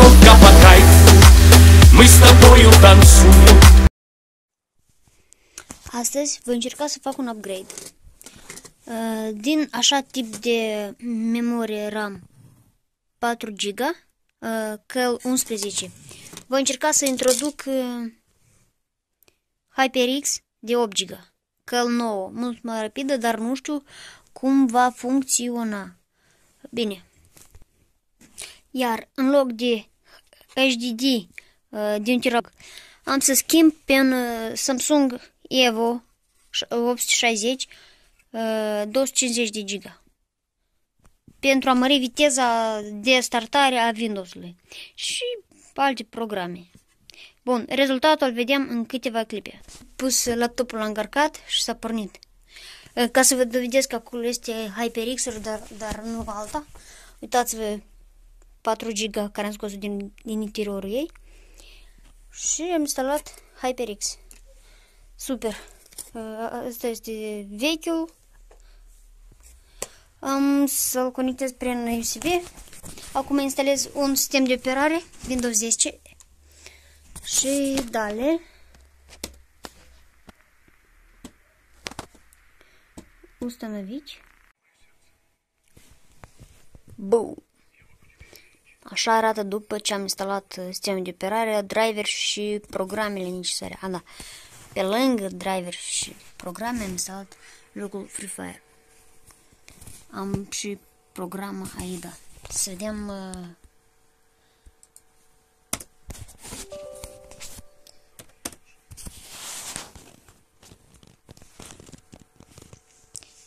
обстановка по кайфу Мы с тобою танцуем Astăzi voi încerca să fac un upgrade. Uh, Din așa tip de memorie RAM 4 GB, uh, căl 11. Voi încerca să introduc uh, HyperX de 8 GB, căl 9, mult mai rapidă, dar nu știu cum va funcționa. Bine. Iar în loc de HDD uh, de un terab, am să schimb pe un uh, Samsung Evo 860 uh, 250 de giga pentru a mări viteza de startare a Windows-ului și alte programe. Bun, rezultatul îl vedem în câteva clipe. Pus laptopul la încărcat și s-a pornit. Uh, Ca să vă dovedeți că acolo este HyperX, dar, dar nu alta. Uitați-vă 4 GB care am scos din, din interiorul ei. Și am instalat HyperX. Super. Uh, Asta este vechiul. Am să-l conectez prin USB. Acum instalez un sistem de operare Windows 10 și dale. Установить. Buu. Așa arată după ce am instalat sistemul de operare, driver și programele necesare. A, da. Pe lângă driver și programe am instalat jocul Free Fire. Am și programa AIDA. Să vedem uh,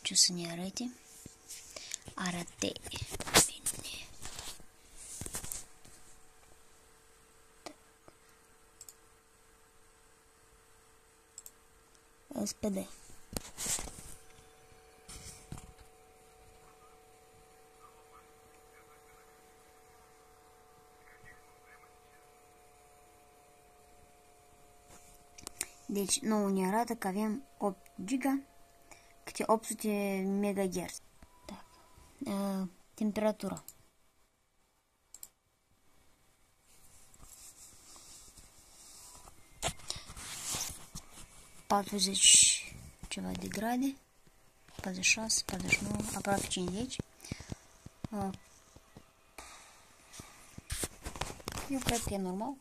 ce o să ne arate. Arate. SPD. Deci nouă ne arată că avem 8 giga, câte 800 MHz. Так. Э, температура. 40 ceva de grade, 46, 49, aproape 50. Eu cred că e normal.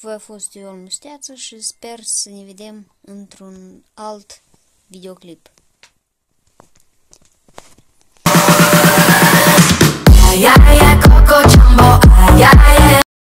Voi a fost Ion Musteață și sper să ne vedem într-un alt videoclip.